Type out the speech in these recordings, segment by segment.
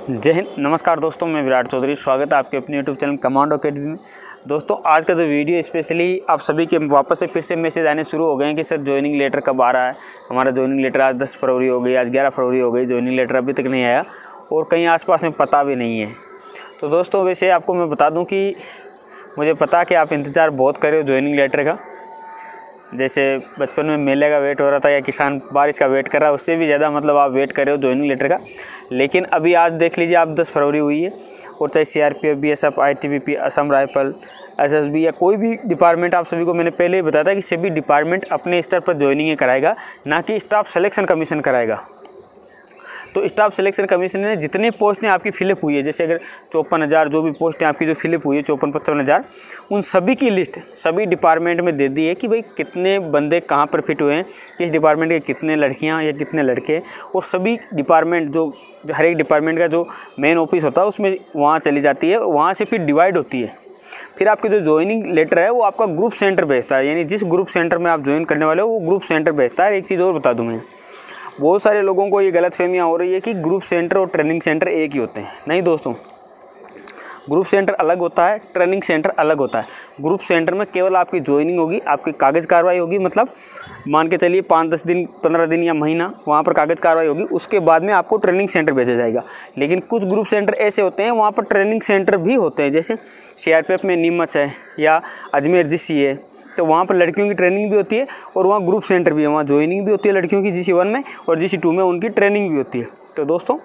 जय हिंद। नमस्कार दोस्तों, मैं विराट चौधरी। स्वागत है आपके अपने यूट्यूब चैनल कमांडो अकेडमी में। दोस्तों, आज का जो वीडियो स्पेशली आप सभी के वापस से फिर से मैसेज आने शुरू हो गए हैं कि सर ज्वाइनिंग लेटर कब आ रहा है? हमारा ज्वाइनिंग लेटर आज दस फरवरी हो गई, आज ग्यारह फरवरी हो गई ज्वाइनिंग लेटर अभी तक नहीं आया और कहीं आसपास में पता भी नहीं है। तो दोस्तों, वैसे आपको मैं बता दूँ कि मुझे पता कि आप इंतज़ार बहुत कर हो ज्वाइनिंग लेटर का। जैसे बचपन में मेले का वेट हो रहा था या किसान बारिश का वेट कर रहा है, उससे भी ज़्यादा मतलब आप वेट कर रहे हो ज्वाइनिंग लेटर का। लेकिन अभी आज देख लीजिए आप दस फरवरी हुई है, और चाहे C R P F B S F I T B P Assam rifle S S B या कोई भी डिपार्टमेंट आप सभी को मैंने पहले ही बताया था कि सभी डिपार्टमेंट अपने स्तर पर ज्वाइनिंग कराएगा, ना कि स्टाफ सेलेक्शन कमीशन कराएगा। तो स्टाफ सिलेक्शन कमीशन ने जितने पोस्टें आपकी फिलअप हुई है, जैसे अगर चौपन हज़ार, जो भी पोस्टें आपकी जो फिलअप हुई है, चौपन पचपन हज़ार, उन सभी की लिस्ट सभी डिपार्टमेंट में दे दी है कि भाई कितने बंदे कहाँ पर फिट हुए हैं, किस डिपार्टमेंट के कितने लड़कियाँ या कितने लड़के, और सभी डिपार्टमेंट जो, हर एक डिपार्टमेंट का जो मेन ऑफ़िस होता है, उसमें वहाँ चली जाती है, वहाँ से फिर डिवाइड होती है। फिर आपके जो ज्वाइनिंग लेटर है, वो आपका ग्रुप सेंटर भेजता है, यानी जिस ग्रुप सेंटर में आप ज्वाइन करने वाले हो, वो ग्रुप सेंटर भेजता है। एक चीज़ और बता दूँ मैं। बहुत सारे लोगों को ये गलत फहमियाँ हो रही है कि ग्रुप सेंटर और ट्रेनिंग सेंटर एक ही होते हैं। नहीं दोस्तों ग्रुप सेंटर अलग होता है ट्रेनिंग सेंटर अलग होता है। ग्रुप सेंटर में केवल आपकी ज्वाइनिंग होगी, आपकी कागज़ कार्रवाई होगी मतलब मान के चलिए पाँच दस दिन, पंद्रह दिन या महीना वहाँ पर कागज़ कार्रवाई होगी, उसके बाद में आपको ट्रेनिंग सेंटर भेजा जाएगा। लेकिन कुछ ग्रुप सेंटर ऐसे होते हैं, वहाँ पर ट्रेनिंग सेंटर भी होते हैं। जैसे सीआरपीएफ में नीमच है या अजमेर जी है तो वहाँ पर लड़कियों की ट्रेनिंग भी होती है और वहाँ ग्रुप सेंटर भी है, वहाँ ज्वाइनिंग भी होती है लड़कियों की जी वन में और जी टू में उनकी ट्रेनिंग भी होती है। तो दोस्तों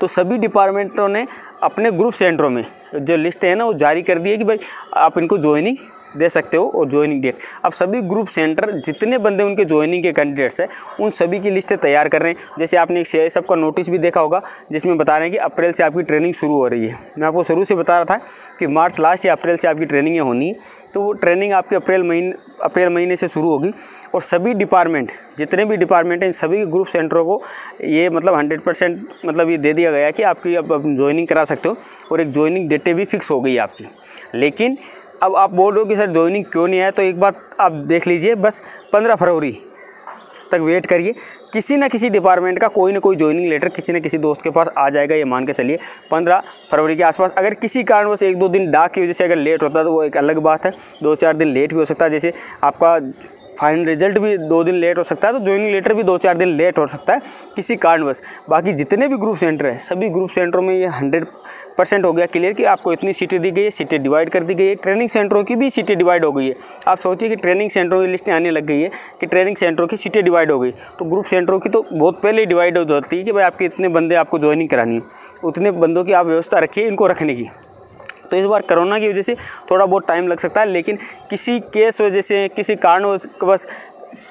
तो सभी डिपार्टमेंटों ने अपने ग्रुप सेंटरों में जो लिस्ट है ना, वो जारी कर दी है कि भाई आप इनको ज्वाइनिंग दे सकते हो और ज्वाइनिंग डेट अब सभी ग्रुप सेंटर जितने बंदे उनके ज्वाइनिंग के कैंडिडेट्स हैं, उन सभी की लिस्टें तैयार कर रहे हैं। जैसे आपने एक सी का नोटिस भी देखा होगा, जिसमें बता रहे हैं कि अप्रैल से आपकी ट्रेनिंग शुरू हो रही है। मैं आपको शुरू से बता रहा था कि मार्च लास्ट या अप्रैल से आपकी ट्रेनिंगें होनी तो वो ट्रेनिंग आपकी अप्रैल महीने अप्रैल महीने से शुरू होगी। और सभी डिपार्टमेंट जितने भी डिपार्टमेंट हैं सभी ग्रुप सेंटरों को ये मतलब हंड्रेड परसेंट मतलब ये दे दिया गया कि आपकी अब आप ज्वाइनिंग करा सकते हो। और एक ज्वाइनिंग डेटें भी फिक्स हो गई आपकी। लेकिन अब आप बोल रहे हो कि सर ज्वाइनिंग क्यों नहीं आया? तो एक बात आप देख लीजिए, बस पंद्रह फरवरी तक वेट करिए। किसी ना किसी डिपार्टमेंट का कोई ना कोई ज्वाइनिंग लेटर किसी न किसी दोस्त के पास आ जाएगा, ये मान के चलिए। पंद्रह फरवरी के आसपास अगर किसी कारण कारणवश एक दो दिन डाक की वजह से अगर लेट होता है तो वो एक अलग बात है। दो चार दिन लेट भी हो सकता है। जैसे आपका फाइनल रिज़ल्ट भी दो दिन लेट हो सकता है तो ज्वाइनिंग लेटर भी दो चार दिन लेट हो सकता है किसी कारणवश। बाकी जितने भी ग्रुप सेंटर हैं, सभी ग्रुप सेंटरों में ये हंड्रेड परसेंट हो गया क्लियर कि आपको इतनी सीटें दी गई है सीटें डिवाइड कर दी गई है। ट्रेनिंग सेंटरों की भी सीटें डिवाइड हो गई है। आप सोचिए कि ट्रेनिंग सेंटरों की लिस्टें आने लग गई है कि ट्रेनिंग सेंटरों की सीटें डिवाइड हो गई। तो ग्रुप सेंटरों की तो बहुत पहले ही डिवाइड हो जाती है कि भाई आपके इतने बंदे आपको ज्वाइनिंग करानी है। उतने बंदों की आप व्यवस्था रखिए इनको रखने की। तो इस बार कोरोना की वजह से थोड़ा बहुत टाइम लग सकता है, लेकिन किसी केस वजह से, किसी कारण बस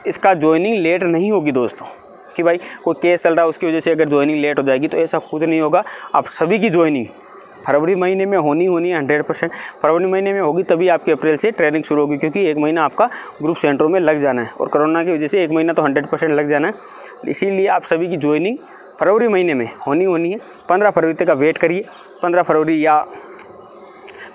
इसका ज्वाइनिंग लेट नहीं होगी दोस्तों। कि भाई कोई केस चल रहा है, उसकी वजह से अगर ज्वाइनिंग लेट हो जाएगी तो ऐसा कुछ नहीं होगा। आप सभी की ज्वाइनिंग फरवरी महीने में होनी होनी है हंड्रेड परसेंट फरवरी महीने में होगी, तभी आपकी अप्रैल से ट्रेनिंग शुरू होगी, क्योंकि एक महीना आपका ग्रुप सेंटरों में लग जाना है। और कोरोना की वजह से एक महीना तो हंड्रेड परसेंट लग जाना है। इसीलिए आप सभी की ज्वाइनिंग फरवरी महीने में होनी होनी है। पंद्रह फरवरी तक का वेट करिए। पंद्रह फरवरी या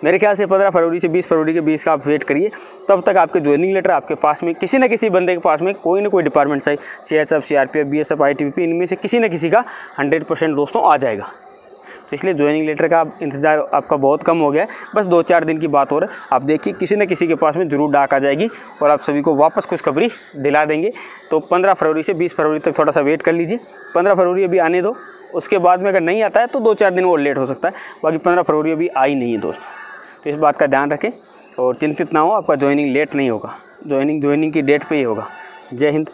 मेरे ख्याल से पंद्रह फरवरी से बीस फरवरी के बीच का आप वेट करिए। तब तक आपके ज्वाइनिंग लेटर आपके पास में, किसी न किसी बंदे के पास में कोई ना कोई डिपार्टमेंट चाहिए C H F C R P F B S F I T P इनमें से किसी न किसी का हंड्रेड परसेंट दोस्तों आ जाएगा। तो इसलिए ज्वाइनिंग लेटर का इंतज़ार आपका बहुत कम हो गया है। बस दो चार दिन की बात हो रहा है। आप देखिए, किसी न किसी के पास में ज़रूर डाक आ जाएगी और आप सभी को वापस खुशखबरी दिला देंगे। तो पंद्रह फरवरी से बीस फरवरी तक थोड़ा सा वेट कर लीजिए। पंद्रह फरवरी अभी आने दो। उसके बाद में अगर नहीं आता है तो दो चार दिन और लेट हो सकता है। बाकी पंद्रह फरवरी अभी आई नहीं है दोस्त। तो इस बात का ध्यान रखें और चिंतित ना हो, आपका ज्वाइनिंग लेट नहीं होगा। ज्वाइनिंग ज्वाइनिंग की डेट पे ही होगा। जय हिंद।